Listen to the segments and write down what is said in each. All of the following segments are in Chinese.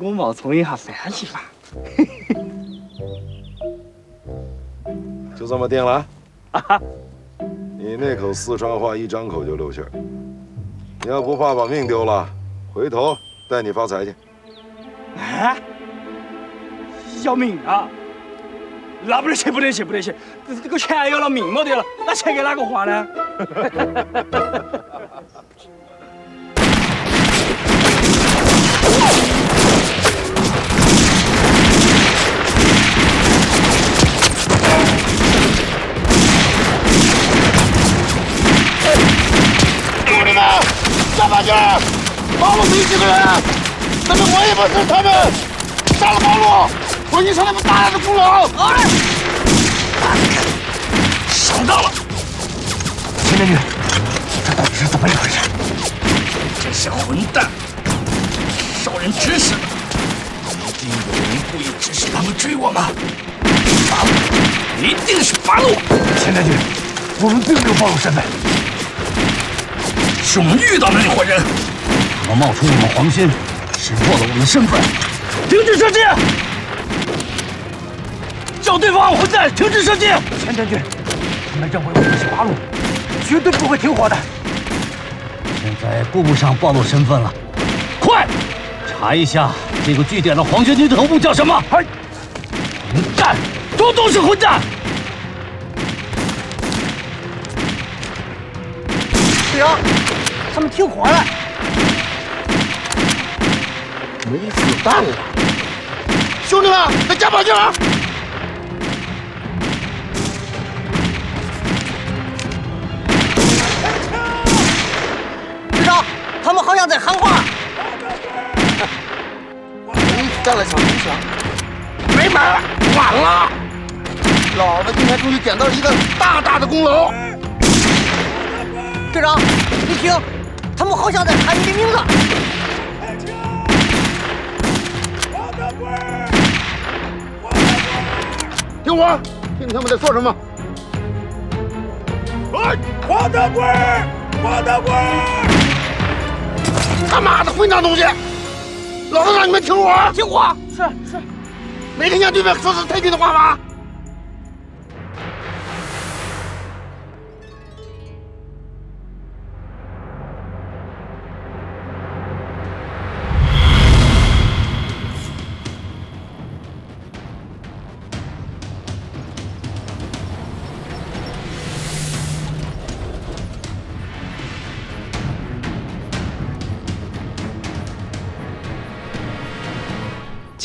我冒充一下山西话。就这么定了啊？你那口四川话一张口就露馅儿，你要不怕把命丢了，回头带你发财去。哎？要命啊！那不得去，不得去，不得去！这这个钱要了，命没得了，那钱给哪个花呢？下把劲儿！八路十几个人，咱们我也不是他们，杀了八路，为你成了大大的功劳。哎，上当了！秦将军，这到底是怎么一回事？这些混蛋，受人指使，一定有人故意指使他们追我们。八路，一定是八路！秦将军，我们并没有暴露身份。是我们遇到的那伙人，他们冒充我们黄鑫，识破了我们的身份。停止射击！叫对方混蛋停止射击！钱将军，他们认为我们是八路，绝对不会停火的。现在顾不上暴露身份了，快查一下这个据点的黄仙军头目叫什么？混蛋，都都是混蛋！队长，他们停火了，没子弹了！兄弟们，再加把劲儿！队长，他们好像在喊话。没带了小红枪，没门了，晚了！老子今天终于捡到一个大大的功劳。队长，你听，他们好像在喊你的名字。听我，听他们在说什么？哎，王德贵，王德贵！他妈的混账东西！老子让你们听我，听我。是是，没听见对面说是太君的话吗？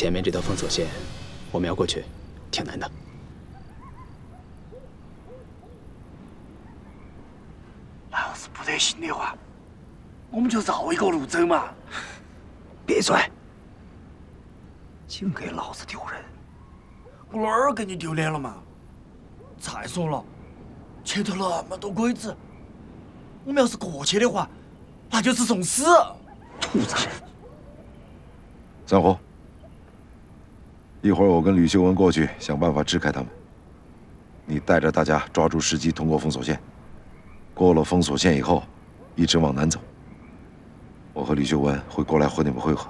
前面这条封锁线，我们要过去，挺难的。那要是不得行的话，我们就绕一个路走嘛。闭嘴！净给老子丢人！我哪儿给你丢脸了嘛？再说了，前头那么多鬼子，我们要是过去的话，那就是送死。兔崽！三虎，一会儿我跟吕秀文过去想办法支开他们。你带着大家抓住时机通过封锁线，过了封锁线以后，一直往南走。我和吕秀文会过来和你们会合。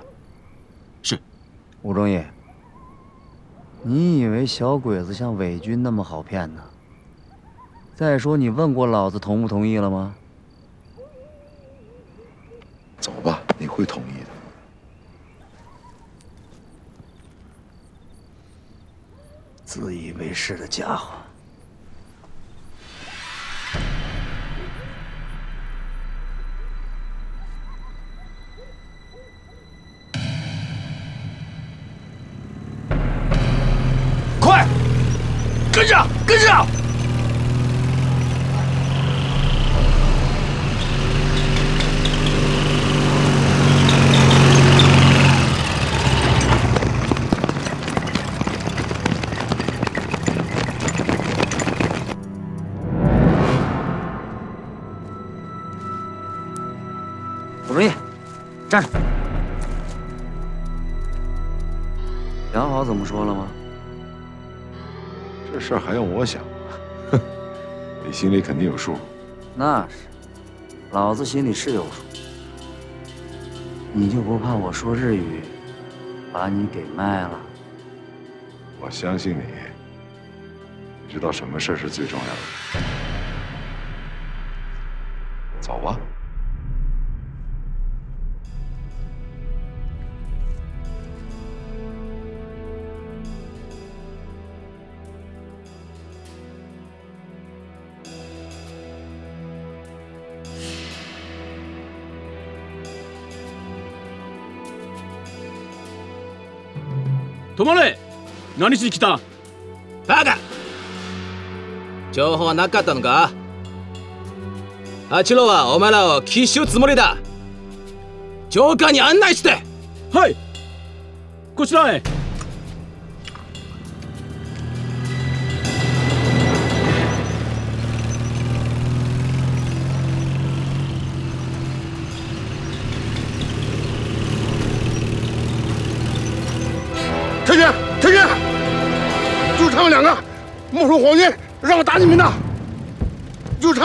是吴忠义，你以为小鬼子像伪军那么好骗呢？再说，你问过老子同不同意了吗？走吧，你会同意的。自以为是的家伙！肯定有数。那是，老子心里是有数。你就不怕我说日语，把你给卖了。我相信你，你知道什么事是最重要的。走吧。止まれ。何しに来た？バカ。情報はなかったのか？八郎はお前らを奇襲つもりだ。上官に案内して。はい。こちらへ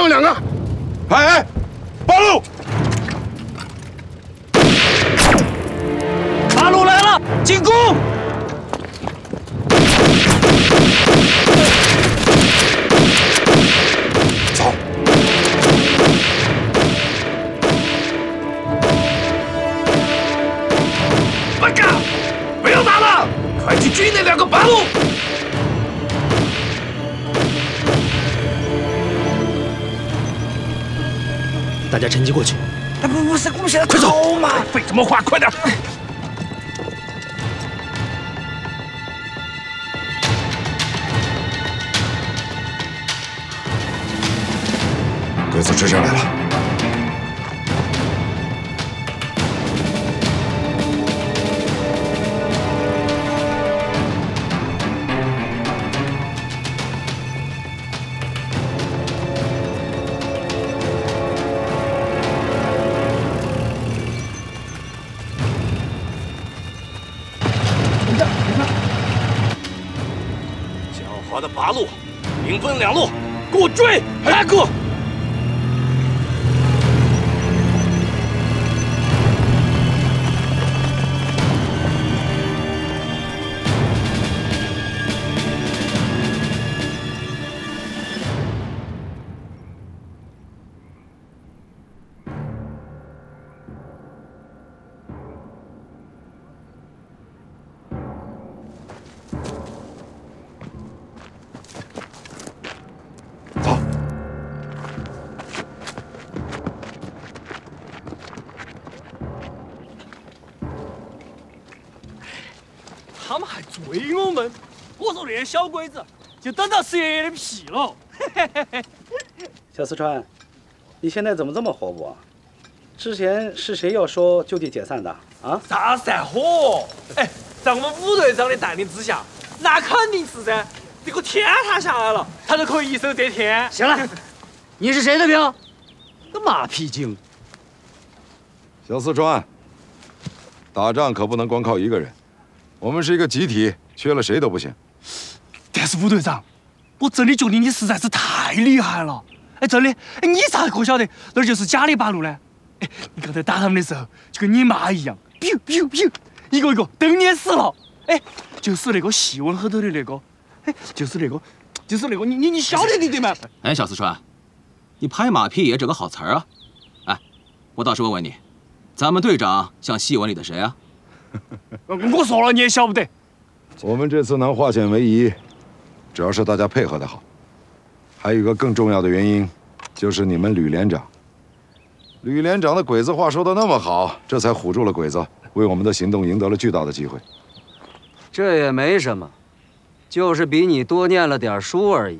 们两个。哎哎，趁机过去。哎，不不是，我们现在快走走嘛！废什么话，快点！鬼子追上来了。兵分两路，给我追！大哥！追我们，我说那些小鬼子就等到吃爷爷的屁了。小四川，你现在怎么这么活泼啊？之前是谁要说就地解散的啊？啥散伙？哎，在我们武队长的带领之下，那肯定是噻。这个天塌下来了，他都可以一手遮天。行了，你是谁的兵？个马屁精！小四川，打仗可不能光靠一个人，我们是一个集体，缺了谁都不行。但是吴队长，我真的觉得你实在是太厉害了。哎，真的，哎，你咋可晓得那儿就是假的八路呢？哎，你刚才打他们的时候，就跟你妈一样，biu biu biu，一个一个都碾死了。哎，就是那个戏文后头的那个，哎，就是那个，就是那个，你你你晓得的对吗？哎，小四川，你拍马屁也整个好词儿啊！哎，我倒是问问你，咱们队长像戏文里的谁啊？我说了你也晓不得。我们这次能化险为夷，主要是大家配合的好。还有一个更重要的原因，就是你们吕连长。吕连长的鬼子话说的那么好，这才唬住了鬼子，为我们的行动赢得了巨大的机会。这也没什么，就是比你多念了点书而已。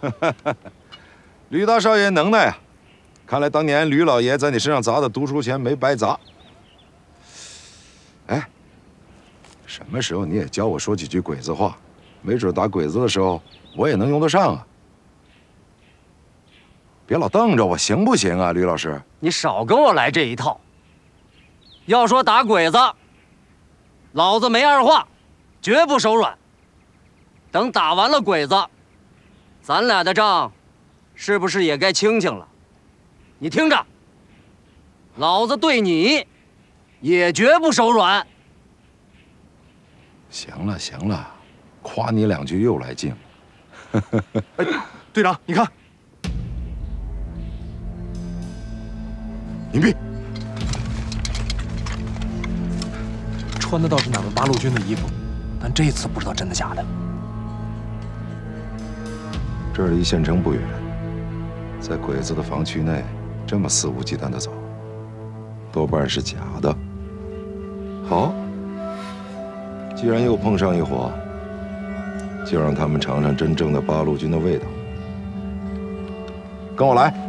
吕大少爷能耐啊！看来当年吕老爷在你身上砸的读书钱没白砸。哎，什么时候你也教我说几句鬼子话？没准打鬼子的时候我也能用得上啊！别老瞪着我，行不行啊，吕老师？你少跟我来这一套。要说打鬼子，老子没二话，绝不手软。等打完了鬼子，咱俩的账，是不是也该清清了？你听着，老子对你，也绝不手软。行了行了，夸你两句又来劲了。哎，队长，你看，隐蔽，穿的倒是咱们八路军的衣服，但这次不知道真的假的。这儿离县城不远，在鬼子的防区内，这么肆无忌惮的走，多半是假的。好，既然又碰上一伙，就让他们尝尝真正的八路军的味道。跟我来。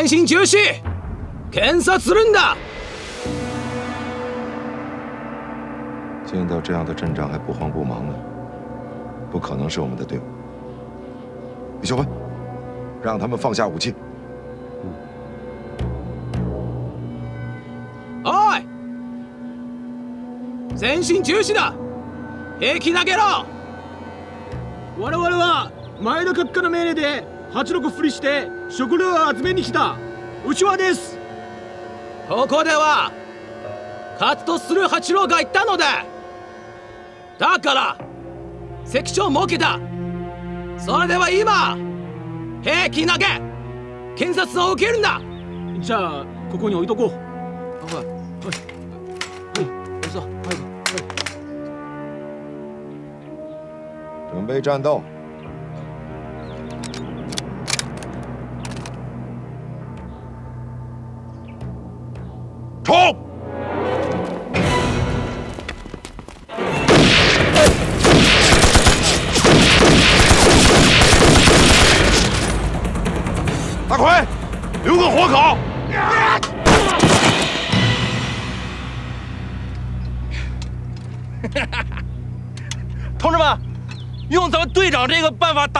全身中止検査するんだ见到这样的阵仗还不慌不忙的，不可能是我们的队伍。李秀芬，让他们放下武器。おい全身中止だ兵器投げろ我々は前田閣下の命令で 八六振りして食料を集めに来た。内輪です。ここでは勝とする八郎がいたのだだから関所を設けた。それでは今兵器投げ。検察を受けるんだ。じゃあここに置いとこう。おい。おい。おい。走早く准备战斗。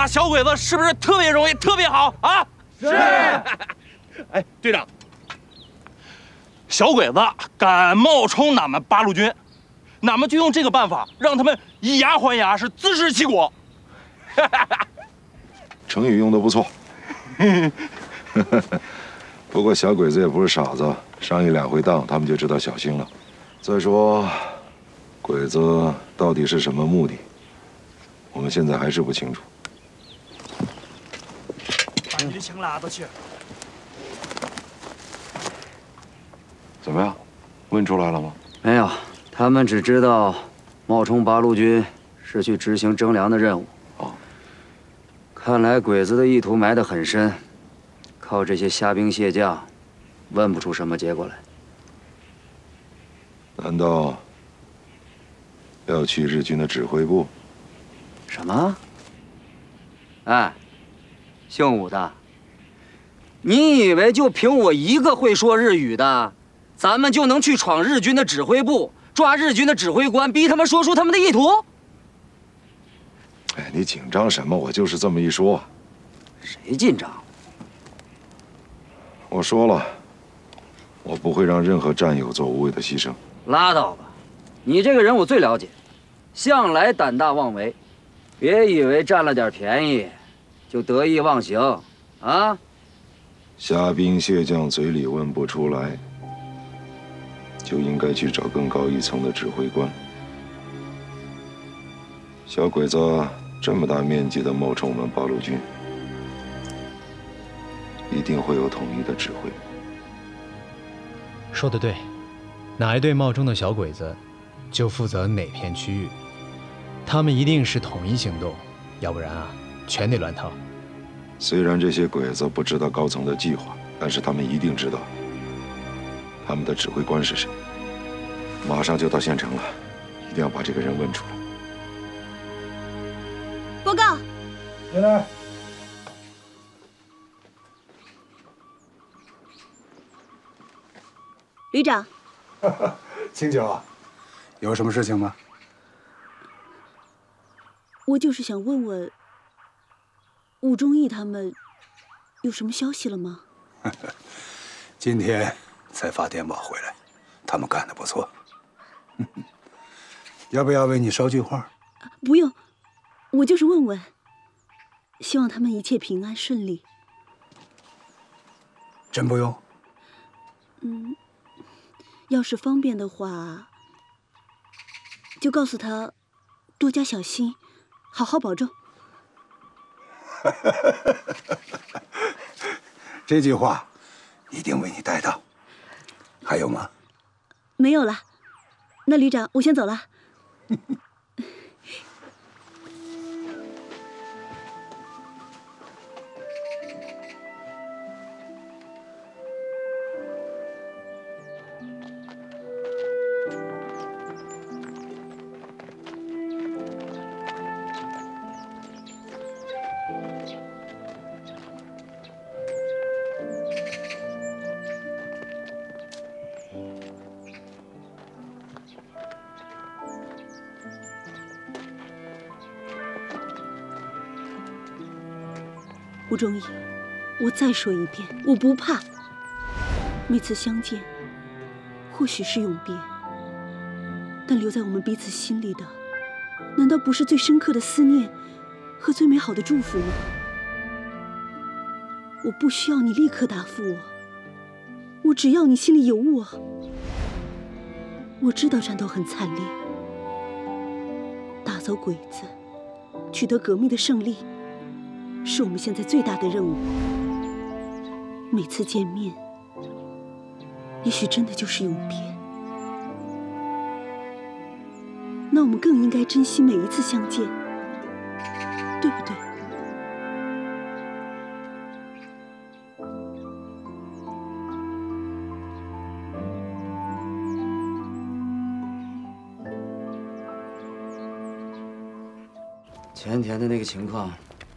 打小鬼子，是不是特别容易、特别好啊？是。哎，队长，小鬼子敢冒充俺们八路军，俺们就用这个办法让他们以牙还牙，是自食其果。成语用的不错。不过小鬼子也不是傻子，上一两回当，他们就知道小心了。再说，鬼子到底是什么目的，我们现在还是不清楚。枪拉到去。怎么样？问出来了吗？没有，他们只知道冒充八路军是去执行征粮的任务。哦，看来鬼子的意图埋得很深，靠这些虾兵蟹将，问不出什么结果来。难道要去日军的指挥部？什么？哎，姓武的，你以为就凭我一个会说日语的，咱们就能去闯日军的指挥部，抓日军的指挥官，逼他们说出他们的意图？哎，你紧张什么？我就是这么一说。谁紧张？我说了，我不会让任何战友做无谓的牺牲。拉倒吧，你这个人我最了解，向来胆大妄为，别以为占了点便宜就得意忘形啊！虾兵蟹将嘴里问不出来，就应该去找更高一层的指挥官。小鬼子这么大面积的冒充我们八路军，一定会有统一的指挥。说的对，哪一队冒充的小鬼子，就负责哪片区域。他们一定是统一行动，要不然啊，全得乱套。虽然这些鬼子不知道高层的计划，但是他们一定知道他们的指挥官是谁。马上就到县城了，一定要把这个人问出来。报告。进来。旅长，清酒啊，有什么事情吗？我就是想问问，武忠义他们有什么消息了吗？今天才发电报回来，他们干得不错。要不要为你捎句话？不用，我就是问问，希望他们一切平安顺利。真不用？嗯，要是方便的话，就告诉他多加小心，好好保重。这句话一定为你带到。还有吗？没有了。那旅长，我先走了。吴忠义，我再说一遍，我不怕。每次相见，或许是永别，但留在我们彼此心里的，难道不是最深刻的思念和最美好的祝福吗？我不需要你立刻答复我，我只要你心里有我。我知道战斗很惨烈，打走鬼子，取得革命的胜利。是我们现在最大的任务。每次见面，也许真的就是永别。那我们更应该珍惜每一次相见，对不对？前田的那个情况。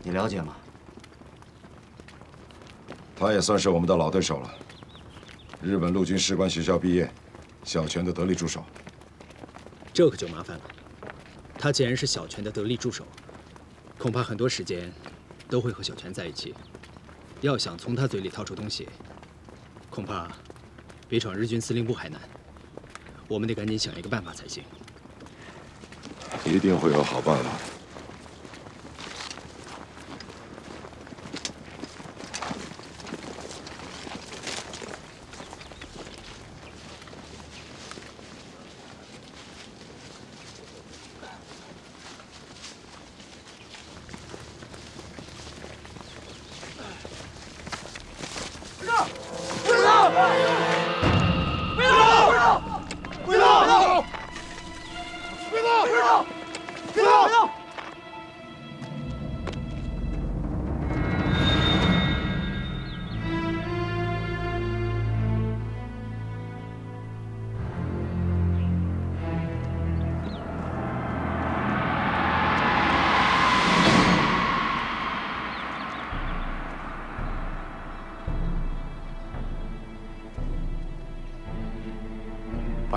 你了解吗？他也算是我们的老对手了。日本陆军士官学校毕业，小泉的得力助手。这可就麻烦了。他既然是小泉的得力助手，恐怕很多时间都会和小泉在一起。要想从他嘴里套出东西，恐怕比闯日军司令部还难。我们得赶紧想一个办法才行。一定会有好办法。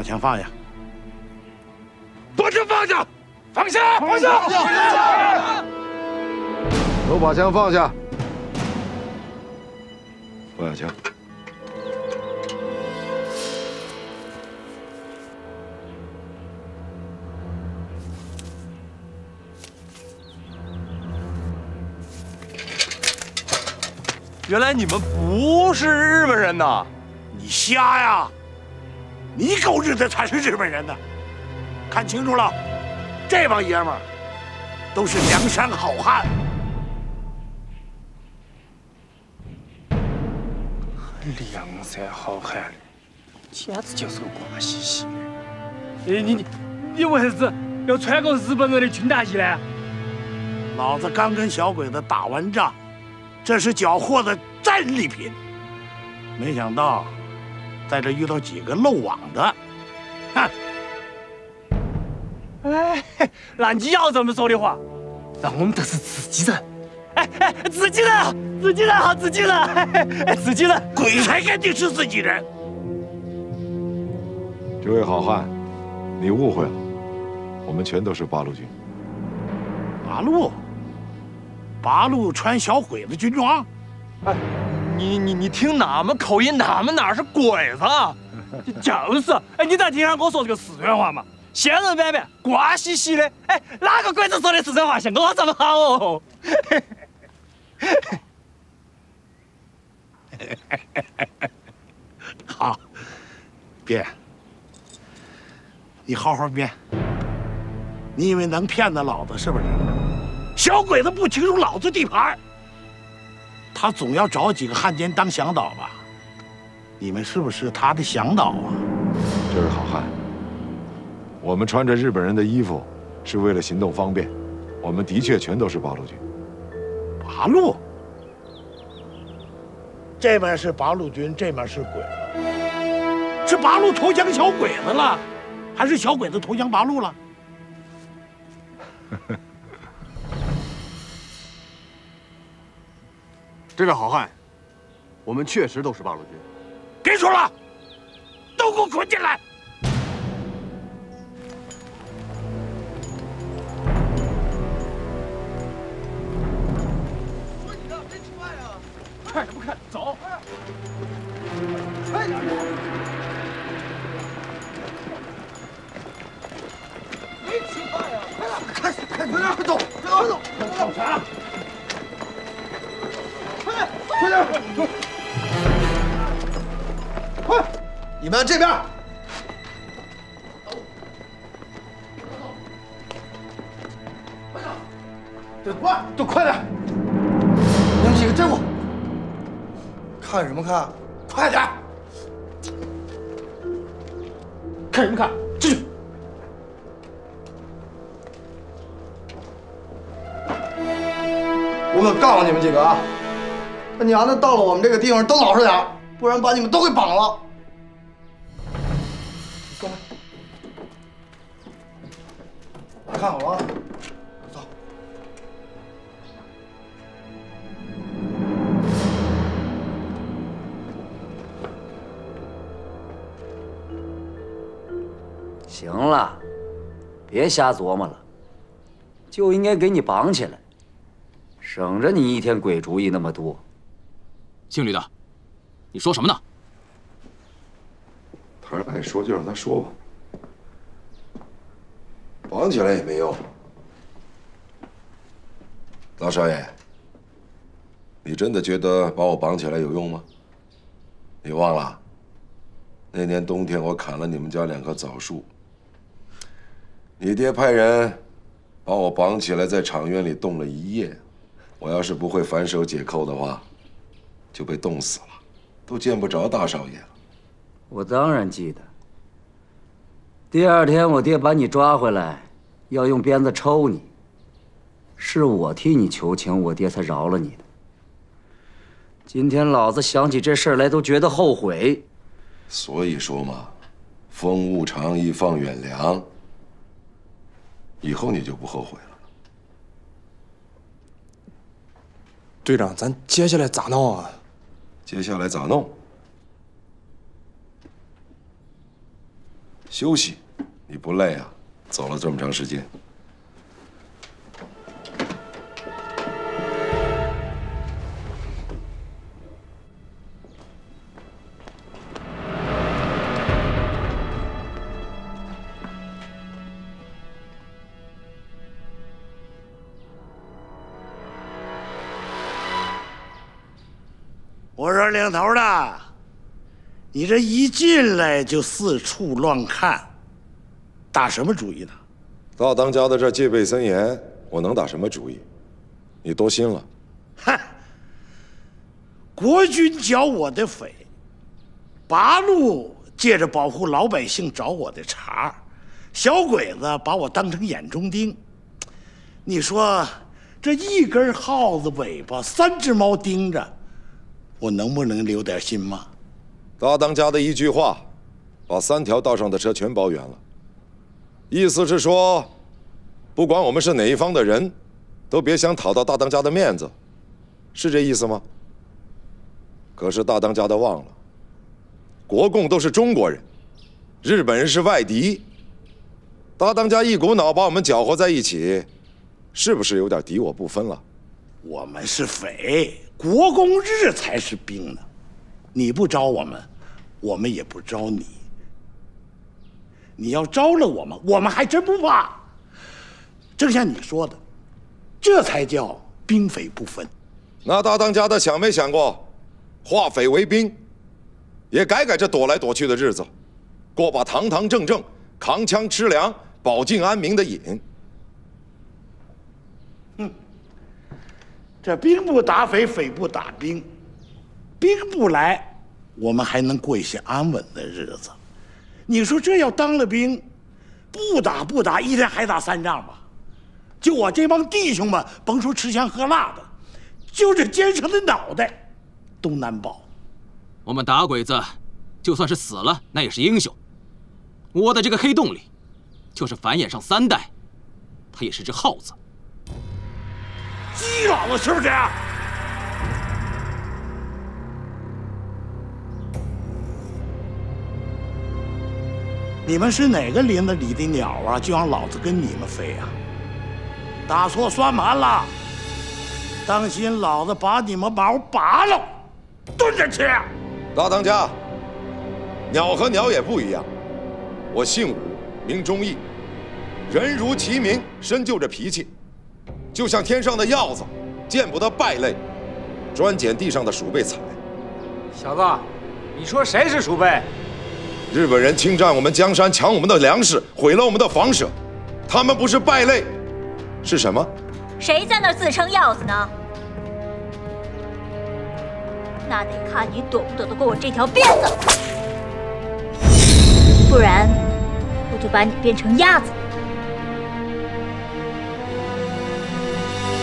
把枪放下！把枪放下！放下！放下！放下！都把枪放下！放下枪！原来你们不是日本人呐！你瞎呀！你狗日的才是日本人呢！看清楚了，这帮爷们儿都是梁山好汉。梁山好汉，简直就是个瓜兮兮的！哎，你你你为啥子要穿个日本人的军大衣呢？老子刚跟小鬼子打完仗，这是缴获的战利品，没想到。在这遇到几个漏网的，哼！哎，那你要这么说的话，那我们都是自己人。哎哎，自己人，自己人好，自己人，哎，自己人，鬼才肯定是自己人。这位好汉，你误会了，我们全都是八路军。八路？八路穿小鬼子军装？哎，你你你听哪么口音，哪么哪是鬼子？就是，哎，你再听下我说这个四川话嘛，仙人板板，瓜兮兮的。哎，哪个鬼子说的四川话像我这么好哦？好，编，你好好编。你以为能骗得老子是不是？小鬼子不清楚老子地盘，他总要找几个汉奸当向导吧？你们是不是他的向导啊？这是好汉。我们穿着日本人的衣服，是为了行动方便。我们的确全都是八路军。八路？这面是八路军，这面是鬼子。是八路投降小鬼子了，还是小鬼子投降八路了？这位好汉，我们确实都是八路军。别说了，都给我滚进来！快什么看？走！快点！没吃饭呀？快点！快快快点！快走！快走！快走！啥？快！点！快！你们这边。走快！都快点！你们几个站住！看什么看？快点！看什么看？进去！我可告诉你们几个啊，他娘的到了我们这个地方都老实点，不然把你们都给绑了。过来，看好了啊！行了，别瞎琢磨了，就应该给你绑起来，省着你一天鬼主意那么多。姓吕的，你说什么呢？他爱说就让他说吧，绑起来也没用。老少爷，你真的觉得把我绑起来有用吗？你忘了，那年冬天我砍了你们家两棵枣树。你爹派人把我绑起来，在场院里冻了一夜。我要是不会反手解扣的话，就被冻死了，都见不着大少爷了。我当然记得。第二天，我爹把你抓回来，要用鞭子抽你。是我替你求情，我爹才饶了你的。今天老子想起这事儿来，都觉得后悔。所以说嘛，风物长宜放远量。以后你就不后悔了。队长，咱接下来咋闹啊？接下来咋弄？休息，你不累啊？走了这么长时间。你这一进来就四处乱看，打什么主意呢？大当家的这戒备森严，我能打什么主意？你多心了。哼！国军剿我的匪，八路借着保护老百姓找我的茬，小鬼子把我当成眼中钉。你说这一根耗子尾巴，三只猫盯着。我能不能留点心吗？大当家的一句话，把三条道上的车全包圆了。意思是说，不管我们是哪一方的人，都别想讨到大当家的面子，是这意思吗？可是大当家的忘了，国共都是中国人，日本人是外敌。大当家一股脑把我们搅和在一起，是不是有点敌我不分了？我们是匪，国共日才是兵呢。你不招我们，我们也不招你。你要招了我们，我们还真不怕。正像你说的，这才叫兵匪不分。那大当家的想没想过，化匪为兵，也改改这躲来躲去的日子，过把堂堂正正、扛枪吃粮、保境安民的瘾？哼，这兵不打匪，匪不打兵，兵不来，我们还能过一些安稳的日子。你说这要当了兵，不打不打，一天还打三仗吧？就我这帮弟兄们，甭说吃香喝辣的，就这肩上的脑袋都难保。我们打鬼子，就算是死了，那也是英雄。窝在这个黑洞里，就是繁衍上三代，他也是只耗子。鸡老子是不是？你们是哪个林子里的鸟啊？就让老子跟你们飞啊！打错算盘了，当心老子把你们毛拔了，蹲着吃！大当家，鸟和鸟也不一样。我姓武，名忠义，人如其名，深就着脾气，就像天上的鹞子，见不得败类，专捡地上的鼠辈踩。小子，你说谁是鼠辈？日本人侵占我们江山，抢我们的粮食，毁了我们的房舍，他们不是败类，是什么？谁在那自称要子呢？那得看你躲不躲得过我这条鞭子，不然我就把你变成鸭子。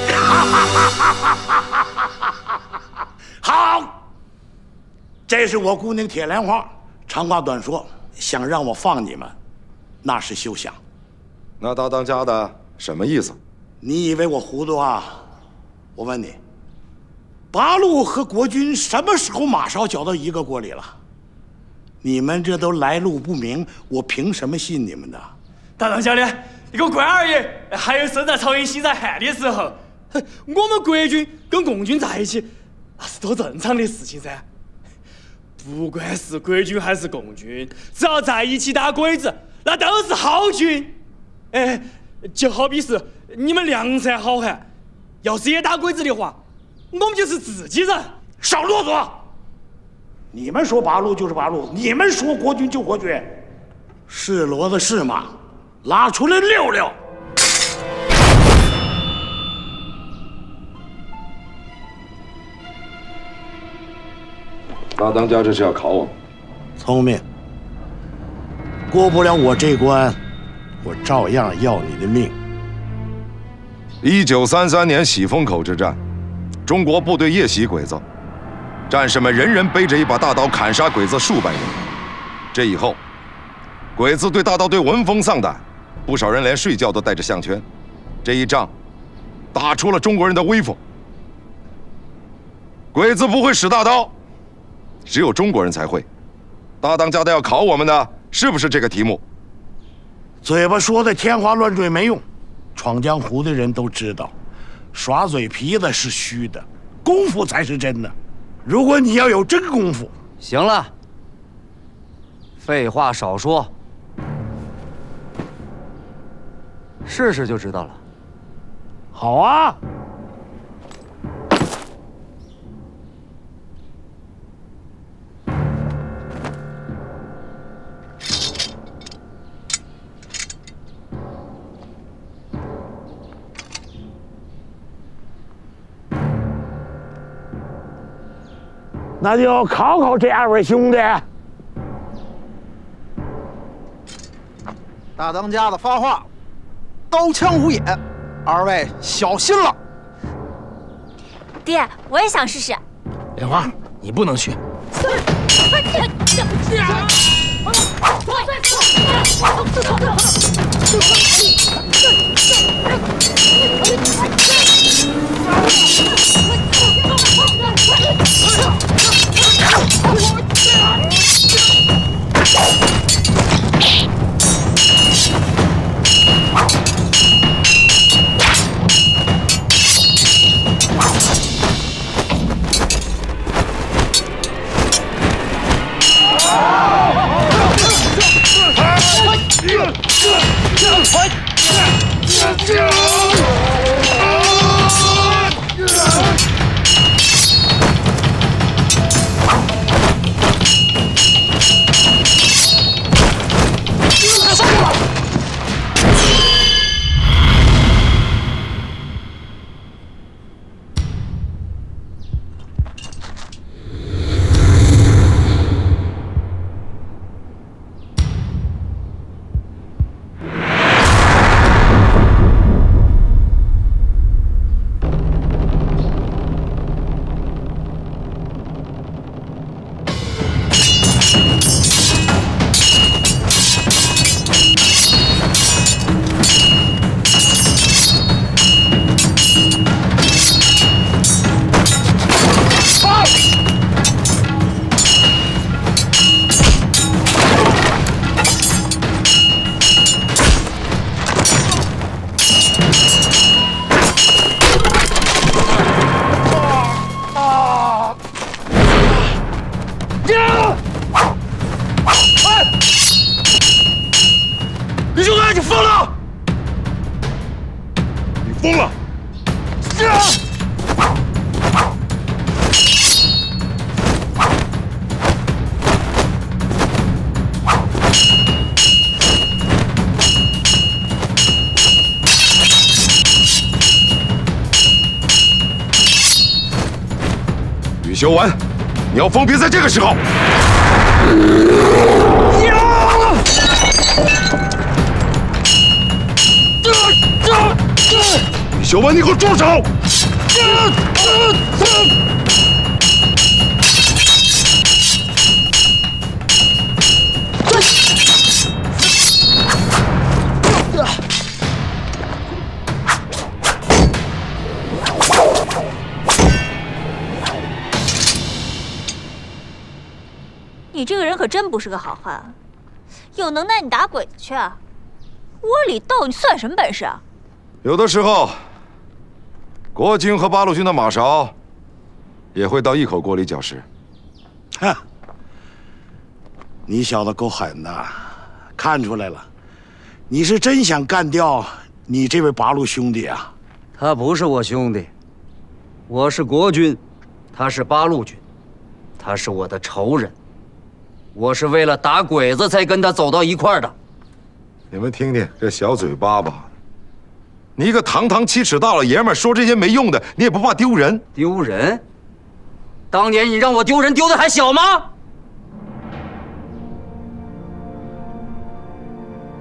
好，这是我姑娘铁莲花。长话短说，想让我放你们，那是休想。那大当家的什么意思？你以为我糊涂啊？我问你，八路和国军什么时候马勺搅到一个锅里了？你们这都来路不明，我凭什么信你们的？大当家的，一个关二爷，还有身在曹营心在汉的时候，我们国军跟共军在一起，那是多正常的事情噻。不管是国军还是共军，只要在一起打鬼子，那都是好军。哎，就好比是你们梁山好汉，要是也打鬼子的话，我们就是自己人。少啰嗦！你们说八路就是八路，你们说国军就国军，是骡子是马，拉出来溜溜。大当家这是要考我？聪明。过不了我这关，我照样要你的命。一九三三年喜峰口之战，中国部队夜袭鬼子，战士们人人背着一把大刀砍杀鬼子数百人。这以后，鬼子对大刀队闻风丧胆，不少人连睡觉都带着项圈。这一仗，打出了中国人的威风。鬼子不会使大刀。只有中国人才会，大当家的要考我们的，是不是这个题目？嘴巴说的天花乱坠没用，闯江湖的人都知道，耍嘴皮子是虚的，功夫才是真的。如果你要有真功夫，行了，废话少说，试试就知道了。好啊。那就考考这二位兄弟。大当家的发话刀枪无眼二位小心了。爹我也想试试。莲花你不能去快！快！快！李修文，你要疯别在这个时候！李修文，你给我住手！人可真不是个好汉，有能耐你打鬼子去啊！窝里斗，你算什么本事啊？有的时候，国军和八路军的马勺也会到一口锅里搅食。哼，你小子够狠的，看出来了，你是真想干掉你这位八路兄弟啊！他不是我兄弟，我是国军，他是八路军，他是我的仇人。我是为了打鬼子才跟他走到一块儿的。你们听听这小嘴巴吧，你一个堂堂七尺大老爷们说这些没用的，你也不怕丢人？丢人？当年你让我丢人丢的还小吗？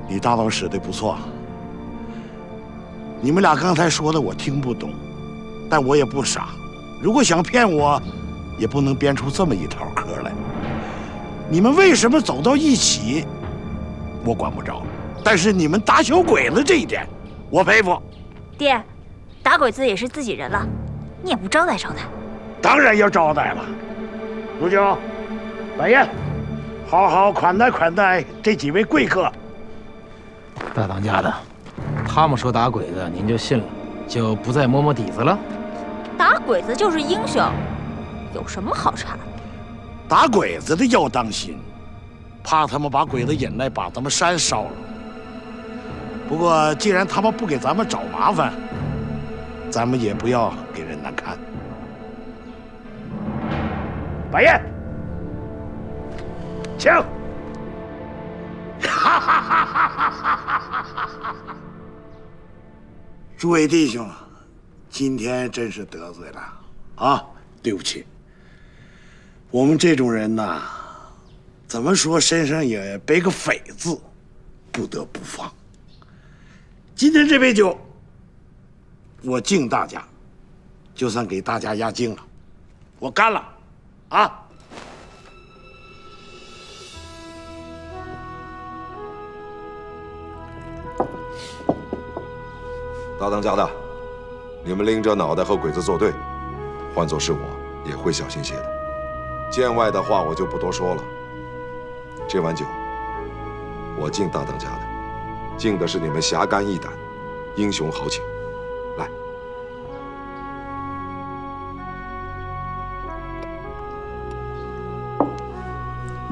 你大刀使的不错，你们俩刚才说的我听不懂，但我也不傻，如果想骗我，也不能编出这么一套嗑来。你们为什么走到一起，我管不着，但是你们打小鬼子这一点，我佩服。爹，打鬼子也是自己人了，你也不招待招待。当然要招待了，卢九、白燕，好好款待款待这几位贵客。大当家的，他们说打鬼子，您就信了，就不再摸摸底子了？打鬼子就是英雄，有什么好查的？打鬼子的要当心，怕他们把鬼子引来，把咱们山烧了。不过既然他们不给咱们找麻烦，咱们也不要给人难看。白燕，请。哈哈哈哈哈哈！诸位弟兄，今天真是得罪了啊！对不起。我们这种人呐，怎么说身上也背个匪字，不得不放。今天这杯酒，我敬大家，就算给大家压惊了，我干了，啊！大当家的，你们拎着脑袋和鬼子作对，换做是我，也会小心些的。见外的话我就不多说了。这碗酒，我敬大当家的，敬的是你们侠肝义胆、英雄豪情。来，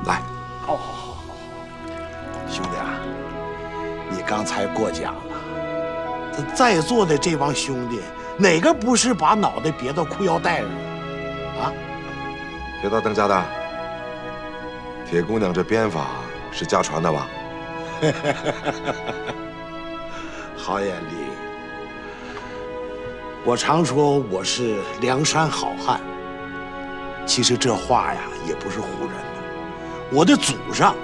来，好好好好好，兄弟啊，你刚才。过奖了。在座的这帮兄弟，哪个不是把脑袋别到裤腰带上？铁大当家的，铁姑娘这鞭法是家传的吧？好眼力！我常说我是梁山好汉，其实这话呀也不是唬人的。我的祖上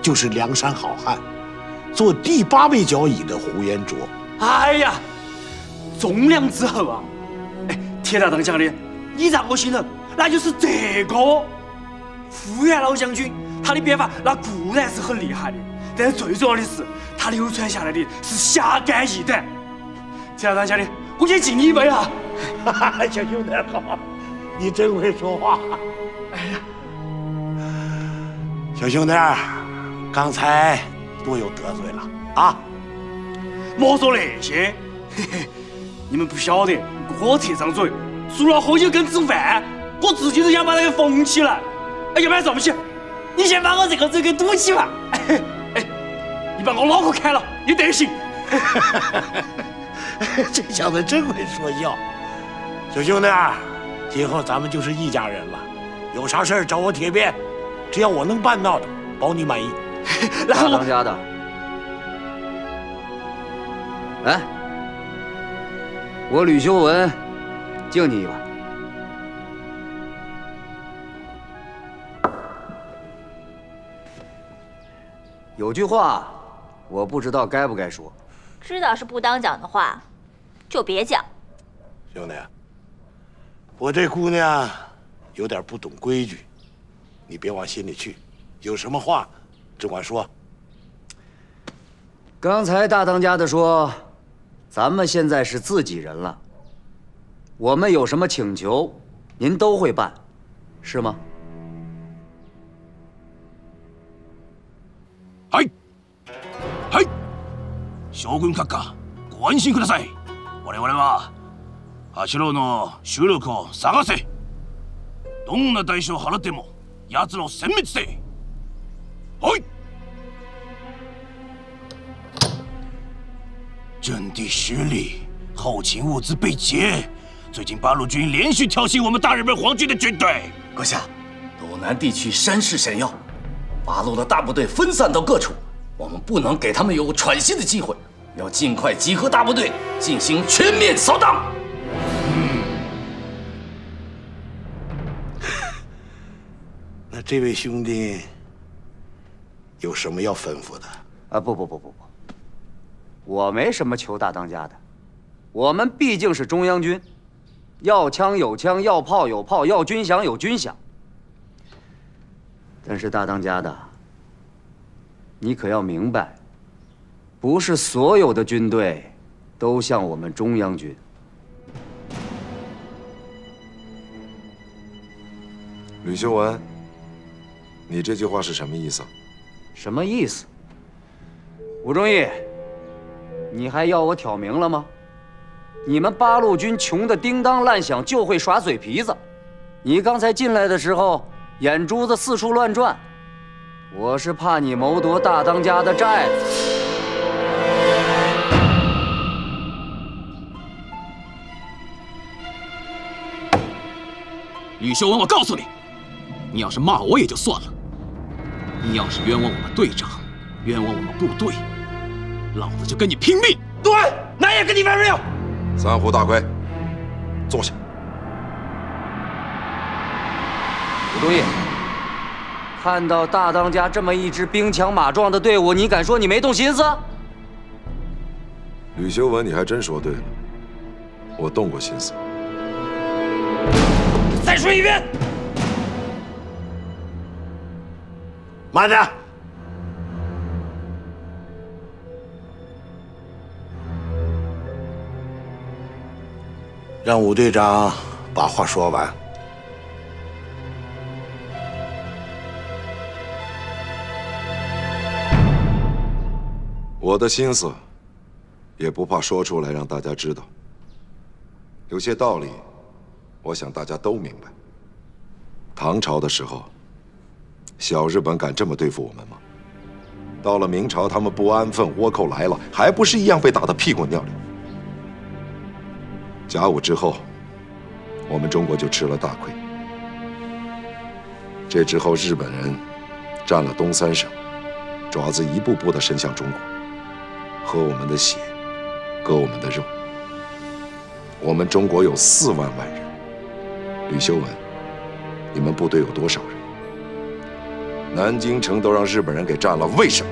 就是梁山好汉，做第八位交椅的呼延灼。哎呀，忠良之后啊！哎，铁大当家的，你咋不信任？那就是这个呼延老将军，他的鞭法那固然是很厉害的，但是最重要的是，他流传下来的是侠肝义胆。铁大当家的，我先敬你一杯啊！小兄弟好，你真会说话。哎呀，小兄弟，刚才多有得罪了啊！莫说那些，嘿嘿，你们不晓得，我这张嘴，除了喝酒跟吃饭，我自己都想把它给缝起来。哎，要不然这么起，你先把我这个嘴给堵起嘛。哎，你把我脑壳砍了也得行。这小子真会说笑。小兄弟，今后咱们就是一家人了，有啥事儿找我铁鞭，只要我能办到的，保你满意。大当家的。来，我吕修文敬你一碗。有句话，我不知道该不该说。知道是不当讲的话，就别讲。兄弟，我这姑娘有点不懂规矩，你别往心里去。有什么话，只管说。刚才大当家的说。咱们现在是自己人了，我们有什么请求，您都会办，是吗？はい、はい、将軍閣下、ご安心ください。我々は八郎の収力を探せ。どんな代償を払っても奴らを殲滅せ。はい。阵地失利，后勤物资被劫。最近八路军连续挑衅我们大日本皇军的军队。阁下，斗南地区山势险要，八路的大部队分散到各处，我们不能给他们有喘息的机会，要尽快集合大部队进行全面扫荡。嗯，那这位兄弟有什么要吩咐的？啊，不不不不不。我没什么求大当家的，我们毕竟是中央军，要枪有枪，要炮有炮，要军饷有军饷。但是大当家的，你可要明白，不是所有的军队都像我们中央军。吕修文，你这句话是什么意思？什么意思？吴忠义。你还要我挑明了吗？你们八路军穷的叮当乱响，就会耍嘴皮子。你刚才进来的时候，眼珠子四处乱转，我是怕你谋夺大当家的寨子。吕修文，我告诉你，你要是骂我也就算了，你要是冤枉我们队长，冤枉我们部队。老子就跟你拼命！对，那也跟你玩命。三虎大奎，坐下。吴忠义，看到大当家这么一支兵强马壮的队伍，你敢说你没动心思？吕修文，你还真说对了，我动过心思。再说一遍。慢着。让武队长把话说完。我的心思也不怕说出来让大家知道。有些道理，我想大家都明白。唐朝的时候，小日本敢这么对付我们吗？到了明朝，他们不安分，倭寇来了，还不是一样被打得屁滚尿流？甲午之后，我们中国就吃了大亏。这之后，日本人占了东三省，爪子一步步地伸向中国，喝我们的血，割我们的肉。我们中国有四万万人，吕修文，你们部队有多少人？南京城都让日本人给占了，为什么？